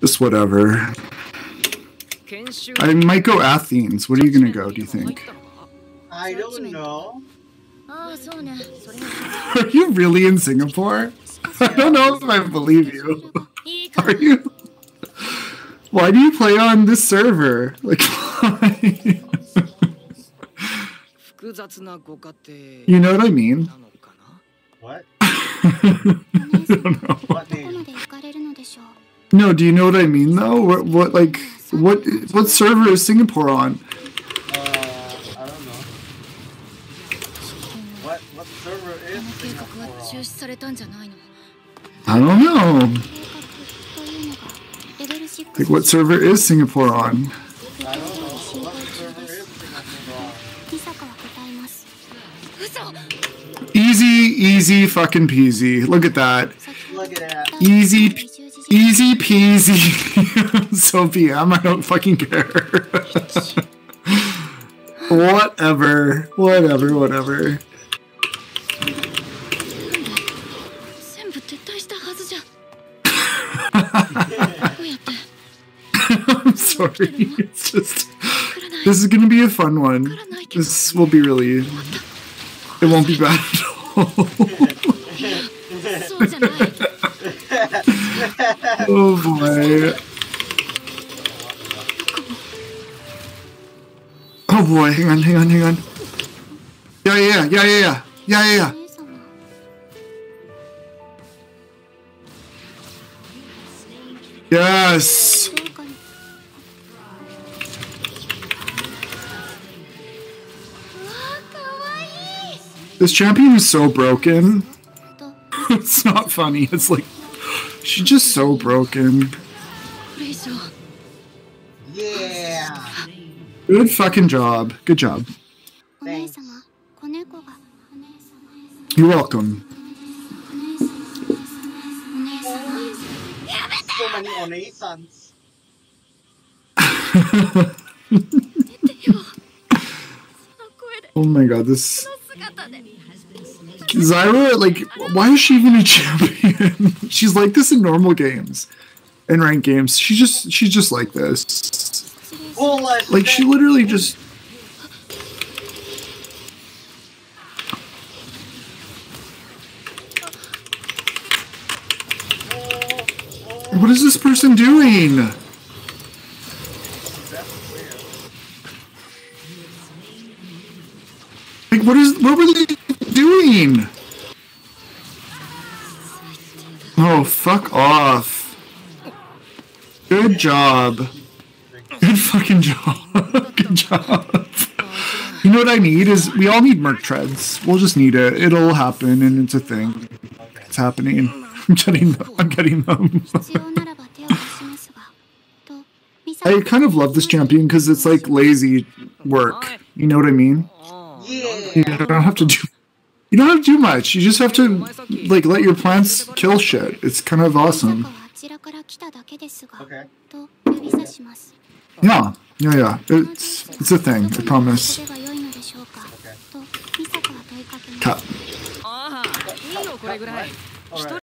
Just whatever. I might go Athens. What are you gonna go? Do you think? I don't know. Are you really in Singapore? I don't know if I believe you. Are you? Why do you play on this server? Like, why? you know what I mean? What? I don't know. What name? No, do you know what I mean though? What, what like, what, what server is Singapore on? Uh, I don't know. What what server is Singapore on? I don't know. Like, what server is Singapore on? I don't know. What server is Singapore on? Easy, easy, fucking peasy. Look at that. Look at that. Easy, easy peasy. so PM, I don't fucking care. whatever, whatever, whatever. I'm sorry. It's just this is gonna be a fun one. This will be really. It won't be bad at all. Oh boy. Oh boy, hang on, hang on, hang on. Yeah, yeah, yeah, yeah, yeah, yeah, yeah, yeah. Yes. This champion is so broken. it's not funny. It's like she's just so broken. Yeah. Good fucking job. Good job. Thanks. You're welcome. So many oneisans. Oh my god, this Zyra, like, why is she even a champion? she's like this in normal games, in ranked games. She just, she's just like this. Like she literally just. What is this person doing? Like, what is? What were they doing? Oh, fuck off! Good job. Good fucking job. Good job. You know what I need is we all need merc treads. We'll just need it. It'll happen, and it's a thing. It's happening. I'm getting them. I'm getting them. I kind of love this champion because it's like lazy work. You know what I mean? You Yeah. don't have to do. You don't have to do much. You just have to like let your plants kill shit. It's kind of awesome. Okay. Yeah, yeah, yeah. It's it's a thing. I promise. Cut. Alright.